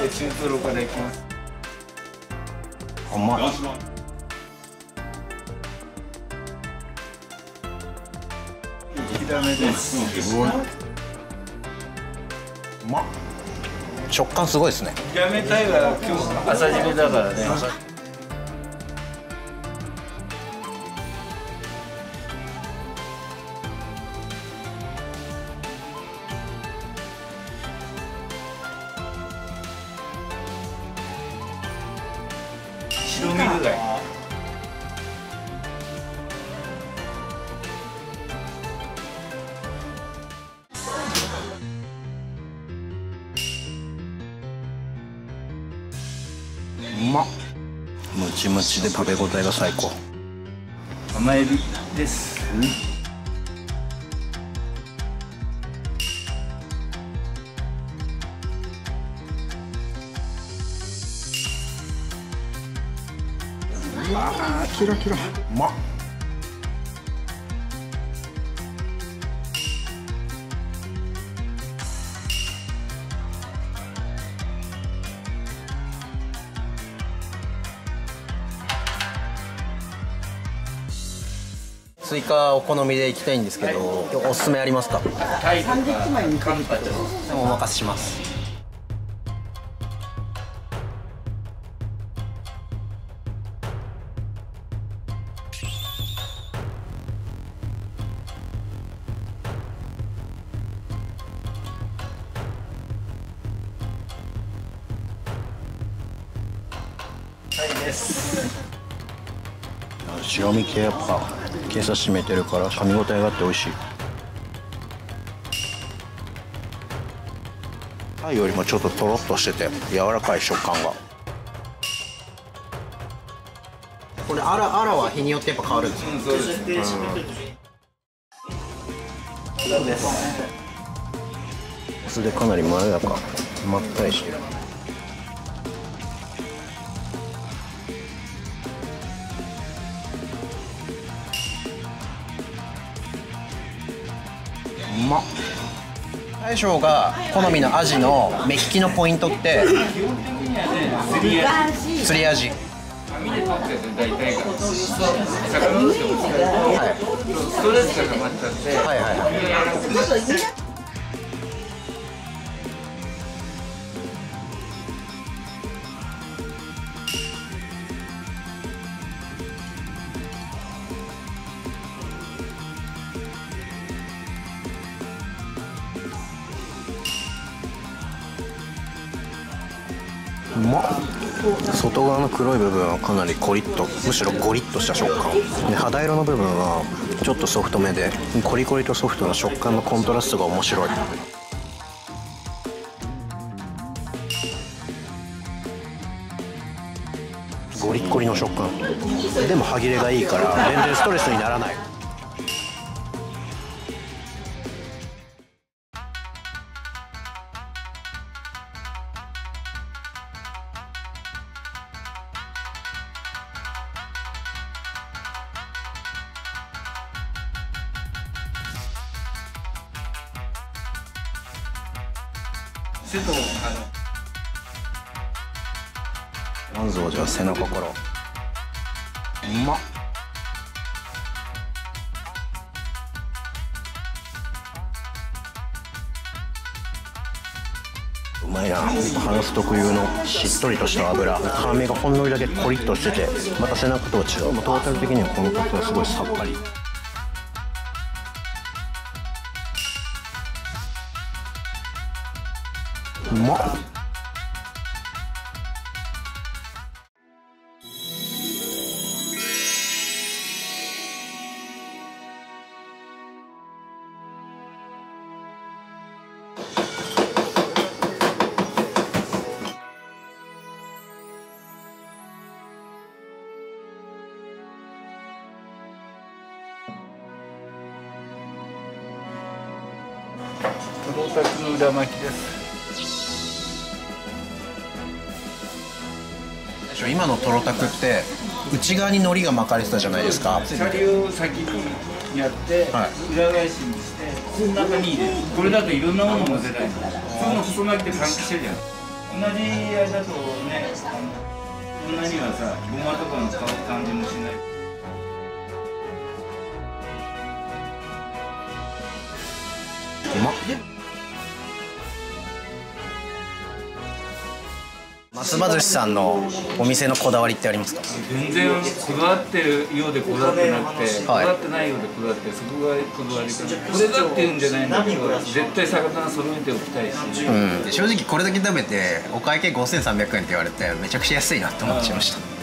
で中トロからいきます。甘い。ヒラメです。うまっ。食感すごいですね。ヒラメタイは今日朝締めだからね白身具合うまっ。ムチムチで食べ応えが最高。甘エビですキラキラ。うまっ。追加お好みでいきたいんですけどおすすめありますか？タイとかカンパチョお任せしますタイです白身系やっぱ毛差し締めてるから噛み応えがあって美味しい。タイよりもちょっととろっとしてて柔らかい食感が。これアラアラは日によってやっぱ変わる。ん。ですかうん。そうです。そうでかなりまろやか。まったりしてるま。っ大将が好みのアジの目利きのポイントって釣りアジ。網で取って。るまっ。外側の黒い部分はかなりコリッとむしろゴリッとした食感。で肌色の部分はちょっとソフトめでコリコリとソフトな食感のコントラストが面白い。ゴリッコリの食感。でも歯切れがいいから全然ストレスにならない。瀬戸あまずはじゃあ背中からうまっ。うまいな。ハラス特有のしっとりとした脂皮目がほんのりだけコリッとしててまた背中とは違う。トータル的にはこのカツはすごいさっぱりうまっトロタクの裏巻きです。今のトロタクって内側に海苔が巻かれてたじゃないですか。シャリを先にやって、は裏返しにしてその中に入れる。これだといろんなもの混ぜないの普通の細巻きで換気してるじゃん。同じあれだとねあのこんなにはさごまとかの香感じもしない。うまっ松葉寿司さんのお店のこだわりってありますか？全然こだわってるようでこだわってなくて、こはい。だわってないようでこだわってそこがこだわりかなこれだっていうんじゃないんだけど絶対魚揃えておきたいし、うん。正直これだけ食べてお会計5300円って言われてめちゃくちゃ安いなって思っちゃいました